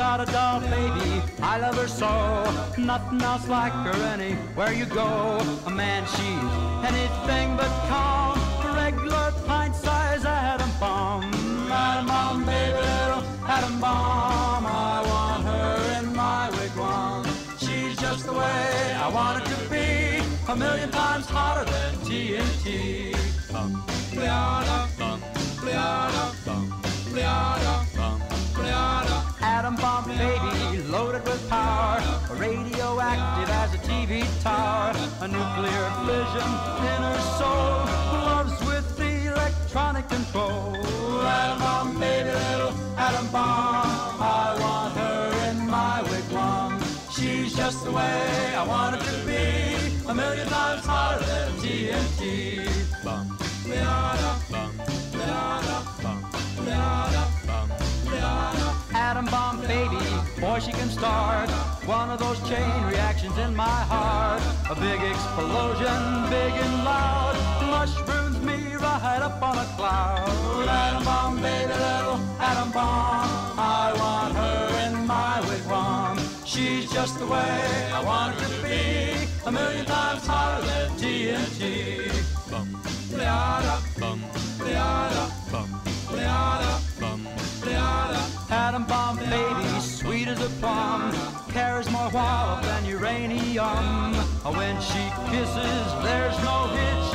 Got a doll baby, I love her so. Nothing else like her anywhere you go. A man, she's anything but calm. Regular pint size atom bomb. Atom bomb, baby, little atom bomb. I want her in my wigwam. She's just the way I want her to be. A million times hotter than TNT. Bum, radioactive as a TV tower, a nuclear fission in her soul, loves with electronic control. Atom bomb baby, little atom bomb, I want her in my wigwam. She's just the way I want her to be, a million times hotter than TNT. Bum, bleada, bum, bleada, bum, bleada, bum, bleada. Atom bomb baby, boy she can start one of those chain reactions in my heart. A big explosion, big and loud, mushrooms me right up on a cloud. Atom bomb baby, little atom bomb, I want her in my wigwam. She's just the way I want her to be, a million times hotter than TNT. Bum, bleada, bum, bleada, bum, bleada, bum, bleada. Atom bomb baby, as a plum, carries more wallop than uranium. When she kisses, there's no hitch,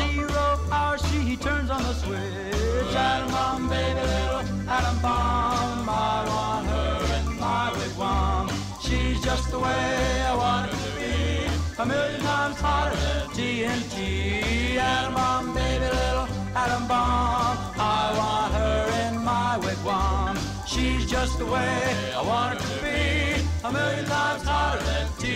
zero hour she turns on the switch. Atom bomb baby, little atom bomb, I want her in my wigwam. She's just the way I want her to be, a million times hotter than TNT. Atom bomb baby, little atom She's just the way I want her to be, a million times hotter than TNT.